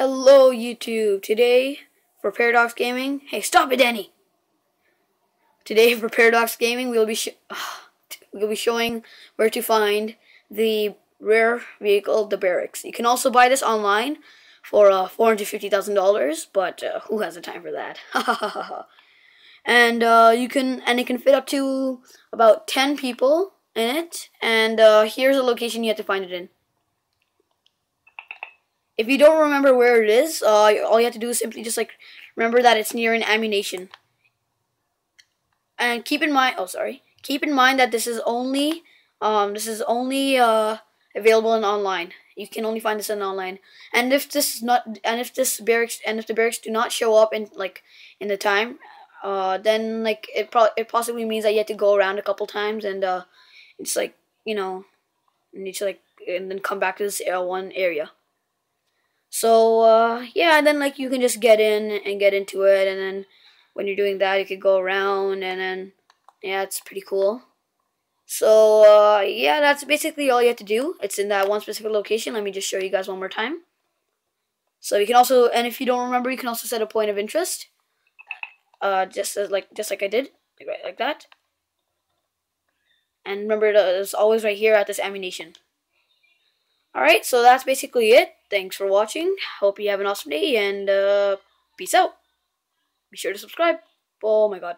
Hello YouTube. Today for Paradox Gaming. Hey, stop it, Danny. Today for Paradox Gaming, we'll be we'll be showing where to find the rare vehicle, the Barracks. You can also buy this online for uh, four hundred fifty thousand dollars, but uh, who has the time for that? and uh, you can and it can fit up to about ten people in it. And uh, here's a location you have to find it in. If you don't remember where it is, uh, all you have to do is simply just like remember that it's near an Ammu-Nation. And keep in mind, oh sorry, keep in mind that this is only, um, this is only uh, available in online. You can only find this in online. And if this is not, and if this barracks, and if the barracks do not show up in like in the time, uh, then like it pro it possibly means that you have to go around a couple times and uh, it's like you know, you need to like and then come back to this uh, one area. So uh, yeah, and then like you can just get in and get into it, and then when you're doing that, you could go around, and then yeah, it's pretty cool. So uh, yeah, that's basically all you have to do. It's in that one specific location. Let me just show you guys one more time. So you can also, and if you don't remember, you can also set a point of interest. Uh, just as like just like I did, like right like that. And remember, it's always right here at this Ammu-Nation. Alright, so that's basically it. Thanks for watching. Hope you have an awesome day, and uh, peace out. Be sure to subscribe. Oh my god.